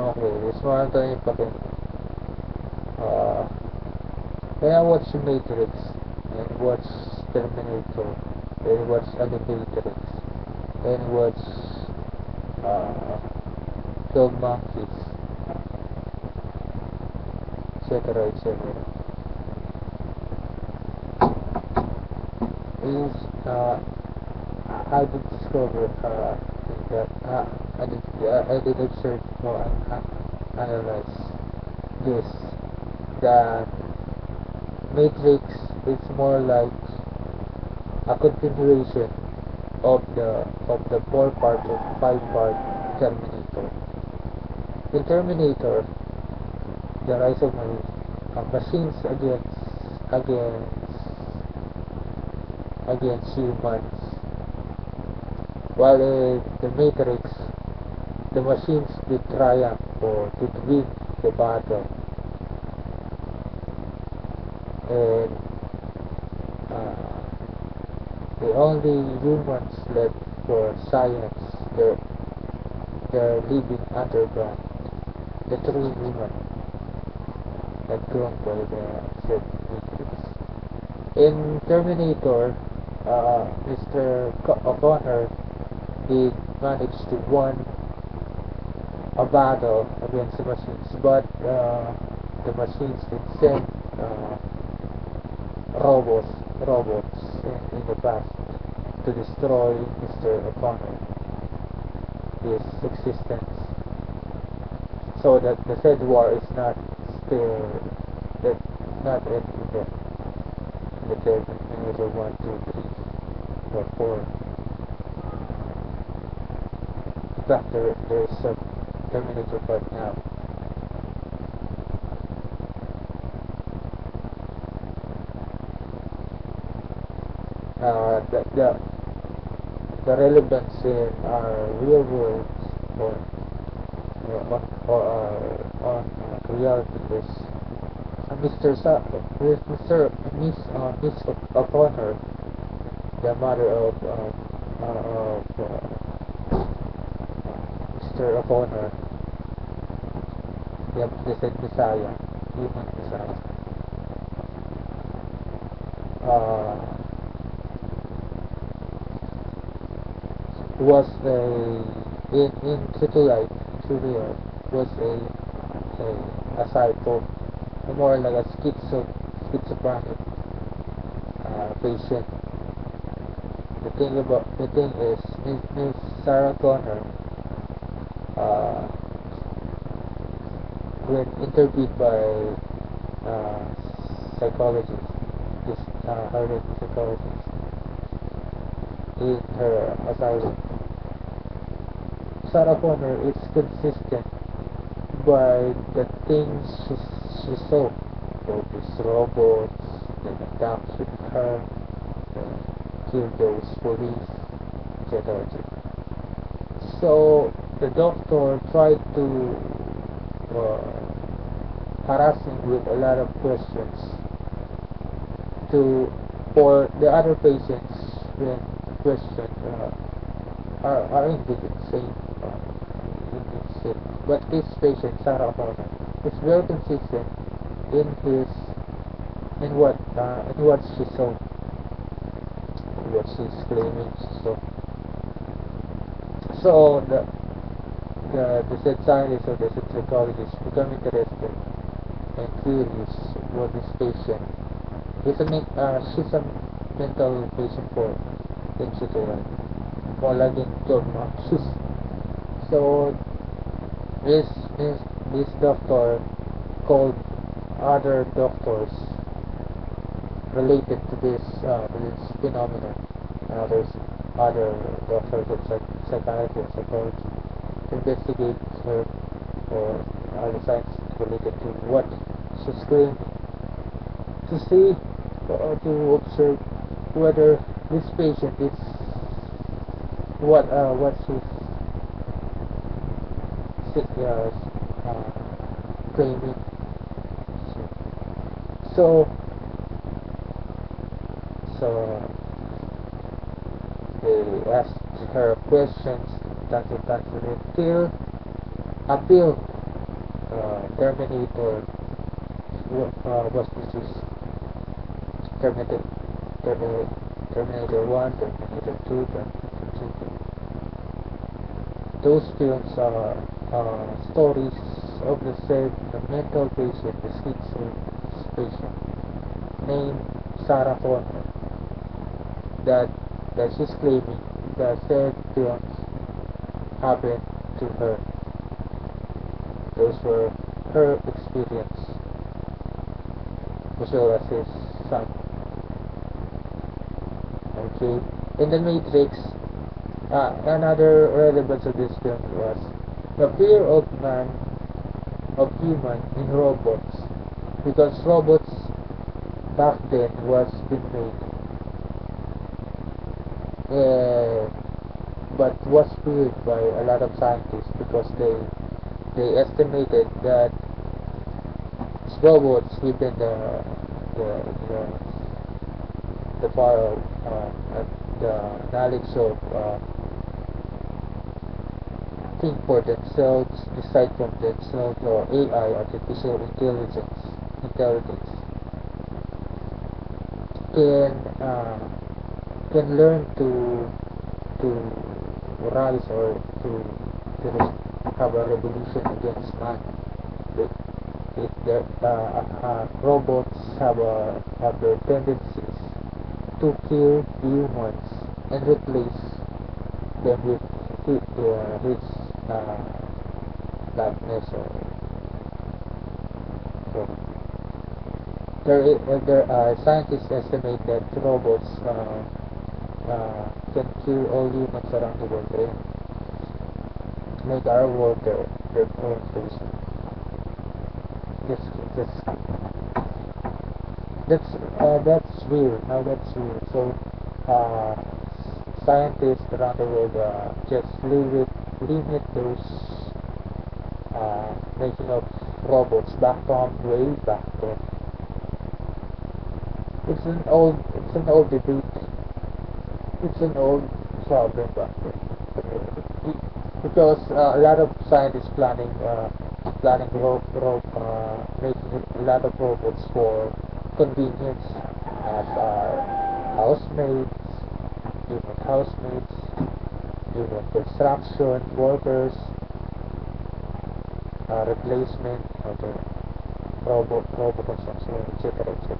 Okay, this one Anthony fucking uh when I watch Matrix and watch Terminator and watch Animatrix and watch uh Film Monkeys? Etc etc is uh I did discover uh that uh, I did uh, I did observe more and uh, analyze this that Matrix is more like a continuation of the of the four part or five part Terminator. In Terminator, the rise of uh, machines against against against humans. While in the Matrix, the machines did triumph or did win the battle. And uh, the only humans left for science, they're, they're living underground. The true human that grown by the Matrix. In Terminator, uh, Mr. O'Connor did manage to win a battle against the machines, but uh, the machines did send uh, robots, robots in, in the past to destroy Mr. O'Connor, his existence, so that the said war is not still that not ending yet. The Terminator one, two, three, or four. In fact, there, there is a Terminator 5 now. Uh, the, the, the relevance in our real world or, or, or uh, uh, reality is Mr. Sa- with Mr. Miss uh, Miss O'Connor, the mother of uh, uh, of uh, Mr. O'Connor, the blessed Messiah, human Messiah. Uh, was a in in Life, True Life was a a, a psycho, more like a schizo schizophrenic uh, patient. The thing about the thing is Miss Sarah Connor uh, when interviewed by uh, psychologists, this uh, Harvard psychologist in her asylum. Sarah Connor is consistent by the things she, she saw. So these robots, the attacks with her, the kill those police, etc. So the doctor tried to uh, harass him with a lot of questions to for the other patients when questioned uh, are, are indeed insane, uh. But this patient, Sarah Connor, is very consistent in his in what uh, in what she saw, what she's claiming saw. So the the the said scientist or the said psychologist become interested and curious what this patient. He's a uh, she's a mental patient for more like in dogma. so this this this doctor called other doctors related to this uh, this phenomenon. Uh, there's other doctors of psych psychiatry and psychology investigate her or other science related to what claiming to see or to observe whether this patient is what uh, what she's uh, uh, claiming. So so they asked her questions, touch and touch until until uh, Terminator uh, was produced. Terminator, Terminator, Terminator 1, Terminator 2, Terminator 2. Those films are uh, stories of the same the mental patient, the schizoid patient, named Sarah Connor, that that she's claiming that said films happened to her. Those were her experience, as well as his son. Okay, in the Matrix, uh, another relevance of this film was the fear of man, of human in robots, because robots back then was being made. Uh, but was feared by a lot of scientists because they they estimated that robots given the the the, the power uh, the knowledge of uh, think for themselves, decide from themselves, or AI, artificial intelligence, intelligence, can uh, can learn to to rise or to to have a revolution against man. If the uh, uh, robots have a have the tendencies to kill humans and replace them with his, uh, his uh, likeness or so. There, is, uh, there uh, scientists estimate that robots uh, can kill all humans around the world and make our world their, their own prison. This, this, that's, uh, that's weird. Now that's weird. So, uh, scientists around the world uh, just limit, limit those uh, making of robots back from way back then. It's an old, it's an old debate it's an old problem back because uh, a lot of scientists planning uh, planning rope rope uh, making a lot of robots for convenience as uh, housemates, human housemates, human construction workers, uh, replacement of the robot robot construction, etc. etc.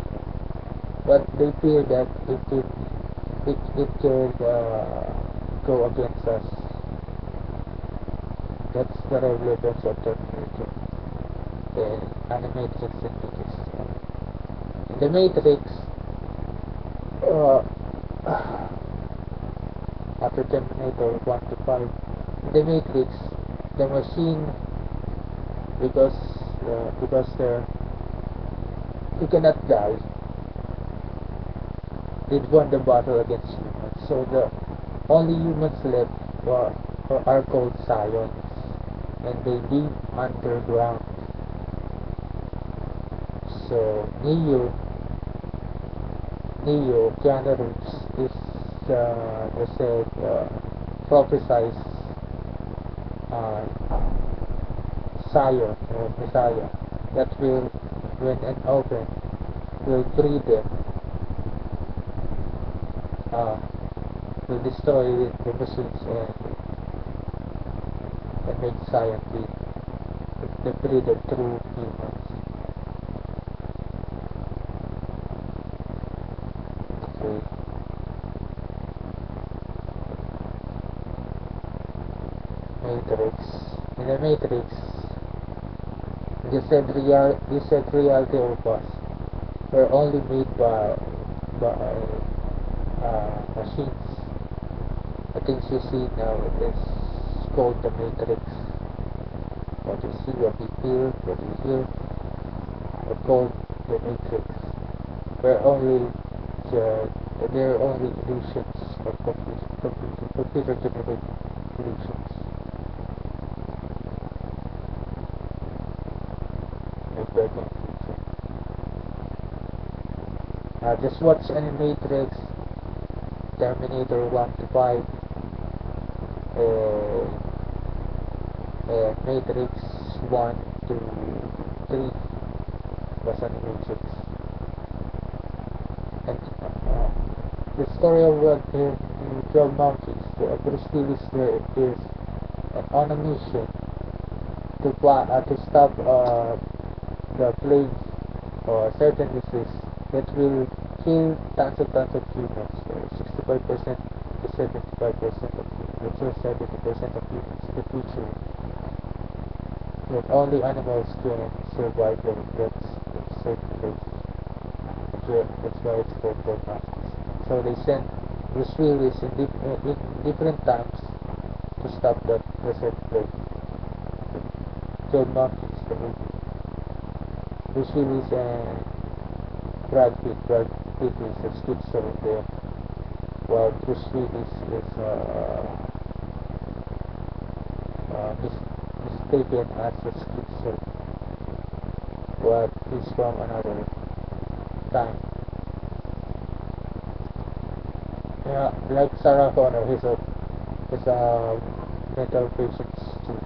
But they fear that it could it, it could uh, go against us. That's the relevance of Terminator. The Matrix. In the Matrix, uh, after Terminator 1 to 5, in the Matrix, the machine, because uh, because they're, you cannot die did won the battle against humans. So the only humans left were, are called Scions, and they live underground. So Neo, Neo, Keanu Reeves is uh, the said uh, prophesied uh, Scion or Messiah that will, when and open, will free them uh, to destroy the machines and, and make science the, breed of true humans. Okay. Matrix. In the Matrix, you said real, you said reality us were only made by by uh, machines. The things you see now is called the matrix. What you see, what you feel, what you hear, are called the matrix. Where only the, they're only illusions or computer, computer, computer generated illusions. Uh, just watch Animatrix Terminator 1 to 5 uh, uh, Matrix 1 to three was animated. And uh, the story of what in 12 Monkeys, uh, Bruce Willis uh, is on a mission to plan uh, to stop uh, the plague or certain disease that will kill tons and tons of humans. So 65% to 75% of humans, 70% of in the future. That only animals can survive the that's certain plague. That's why it's called prognostics. So they sent Bruce Willis in, dif uh, in different times to stop the certain plague. 12 Monkeys, the movie. Bruce Willis and Brad Pitt. Brad Pitt is a schizo there, while Bruce Willis is uh, uh, mis- mistaken as a schizo, but from another time. Yeah, like Sarah Connor, he's a he's a mental patient too.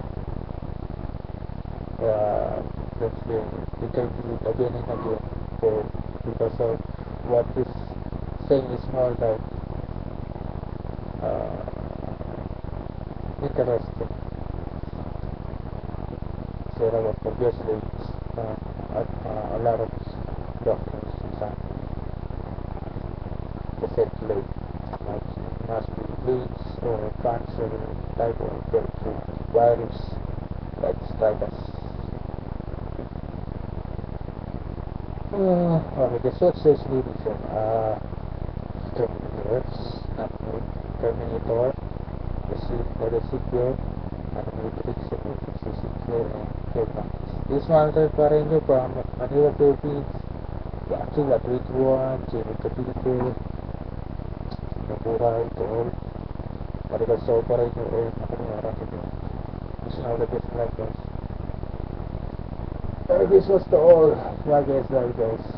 Uh, that's been interviewed again and again for because of what he's saying is more like uh, interesting. So obviously uh, a, a lot of doctors scientists they said like like must be AIDS or cancer type of virus that strike us. Uh, okay, watch this movie film. Uh, Terminator, not new. Terminator, the, uh, the Animatrix, the Matrix, the sequel, and. This one rin from. Actually, got Rate 1, Jamie Capito, Nabuhay, to all. Marigal rin nyo, and nakamura ko din. Wishing all the best life. Uh, this was to all. Guys.